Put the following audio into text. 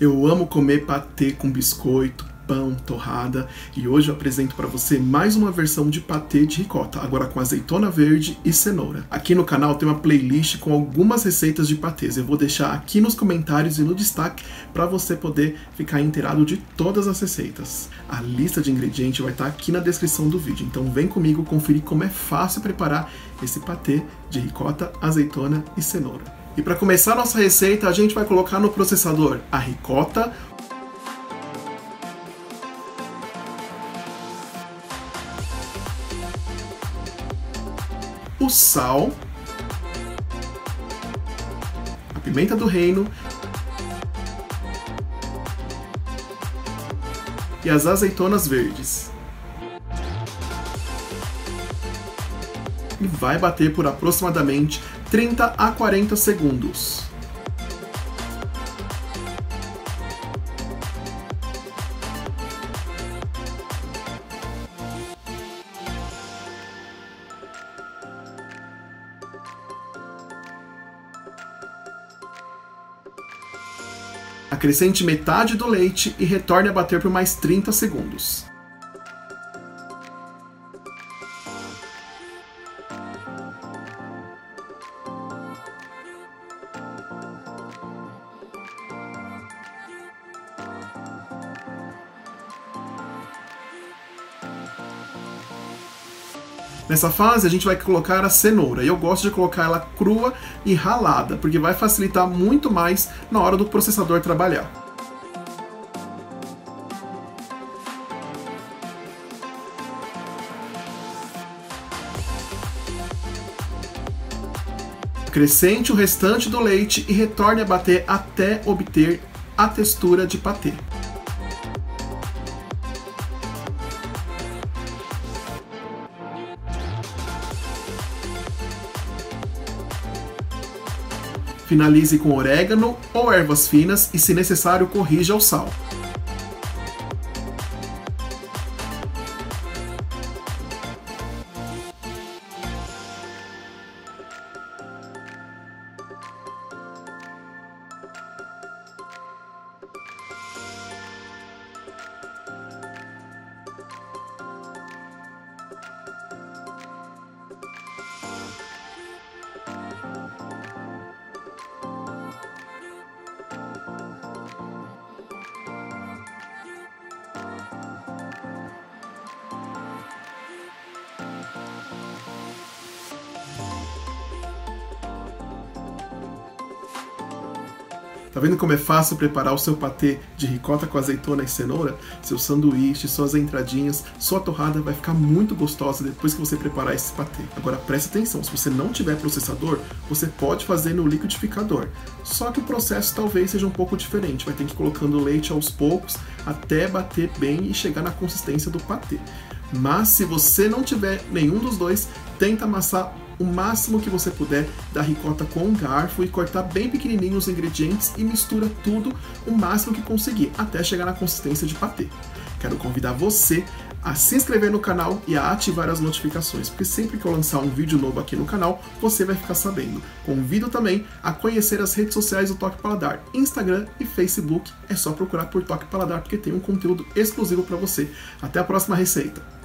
Eu amo comer patê com biscoito, pão, torrada e hoje eu apresento para você mais uma versão de patê de ricota, agora com azeitona verde e cenoura. Aqui no canal tem uma playlist com algumas receitas de patês, eu vou deixar aqui nos comentários e no destaque para você poder ficar inteirado de todas as receitas. A lista de ingredientes vai estar tá aqui na descrição do vídeo, então vem comigo conferir como é fácil preparar esse patê de ricota, azeitona e cenoura. E para começar nossa receita, a gente vai colocar no processador a ricota, o sal, a pimenta do reino. E as azeitonas verdes. E vai bater por aproximadamente 30 a 40 segundos. Acrescente metade do leite e retorne a bater por mais 30 segundos. Nessa fase a gente vai colocar a cenoura. Eu gosto de colocar ela crua e ralada, porque vai facilitar muito mais na hora do processador trabalhar. Acrescente o restante do leite e retorne a bater até obter a textura de patê. Finalize com orégano ou ervas finas e, se necessário, corrija o sal. Tá vendo como é fácil preparar o seu patê de ricota com azeitona e cenoura? Seu sanduíche, suas entradinhas, sua torrada vai ficar muito gostosa depois que você preparar esse patê. Agora preste atenção, se você não tiver processador, você pode fazer no liquidificador. Só que o processo talvez seja um pouco diferente, vai ter que ir colocando leite aos poucos até bater bem e chegar na consistência do patê. Mas se você não tiver nenhum dos dois, tenta amassar o máximo que você puder da ricota com um garfo e cortar bem pequenininho os ingredientes e mistura tudo o máximo que conseguir, até chegar na consistência de patê. Quero convidar você a se inscrever no canal e a ativar as notificações, porque sempre que eu lançar um vídeo novo aqui no canal, você vai ficar sabendo. Convido também a conhecer as redes sociais do Toque Paladar, Instagram e Facebook. É só procurar por Toque Paladar, porque tem um conteúdo exclusivo para você. Até a próxima receita!